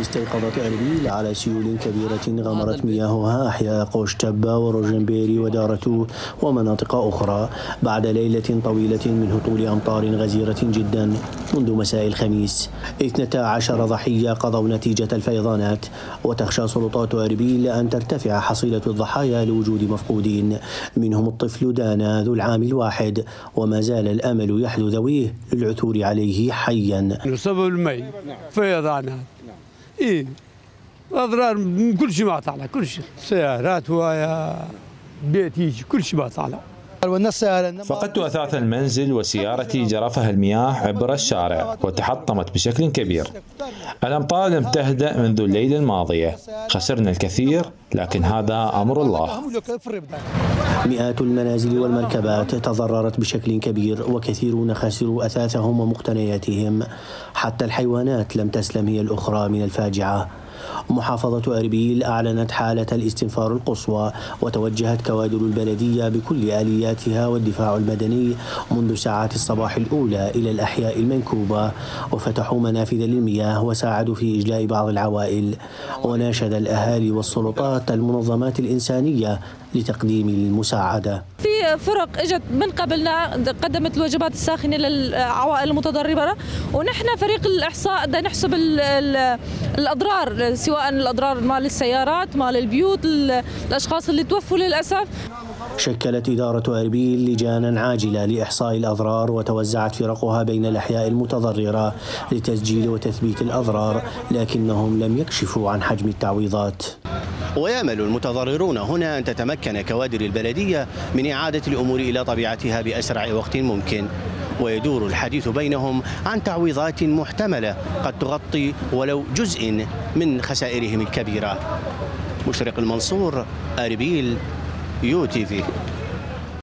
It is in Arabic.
استيقظت أربيل على سيول كبيرة غمرت مياهها أحياء قوشتبة وروجنبيري ودارتو ومناطق أخرى بعد ليلة طويلة من هطول أمطار غزيرة جدا منذ مساء الخميس. 12 ضحية قضوا نتيجة الفيضانات وتخشى سلطات أربيل أن ترتفع حصيلة الضحايا لوجود مفقودين. منهم الطفل دانا ذو العام الواحد وما زال الأمل يحدو ذويه للعثور عليه حيا. بسبب المي. فيضانات. إيه. أضرار من كل شيء ما طالع كل شيء. سيارات ويا بيت يجي كل شيء ما طالع فقدت أثاث المنزل وسيارتي جرفها المياه عبر الشارع وتحطمت بشكل كبير. الأمطار لم تهدأ منذ الليلة الماضية. خسرنا الكثير لكن هذا أمر الله. مئات المنازل والمركبات تضررت بشكل كبير وكثيرون خسروا أثاثهم ومقتنياتهم. حتى الحيوانات لم تسلم هي الأخرى من الفاجعة. محافظة أربيل أعلنت حالة الاستنفار القصوى وتوجهت كوادر البلدية بكل آلياتها والدفاع المدني منذ ساعات الصباح الأولى إلى الأحياء المنكوبة وفتحوا منافذ للمياه وساعدوا في إجلاء بعض العوائل. وناشد الأهالي والسلطات المنظمات الإنسانية لتقديم المساعدة. في فرق إجت من قبلنا قدمت الوجبات الساخنة للعوائل المتضررة ونحن فريق الإحصاء بدنا نحسب ال ال الأضرار سواء الأضرار مال السيارات مال البيوت الأشخاص اللي توفوا للأسف. شكلت إدارة أربيل لجانا عاجلة لإحصاء الأضرار وتوزعت فرقها بين الأحياء المتضررة لتسجيل وتثبيت الأضرار لكنهم لم يكشفوا عن حجم التعويضات. ويامل المتضررون هنا أن تتمكن كوادر البلدية من إعادة الأمور إلى طبيعتها بأسرع وقت ممكن. ويدور الحديث بينهم عن تعويضات محتملة قد تغطي ولو جزء من خسائرهم الكبيرة. مشرق المنصور أربيل يو تي في.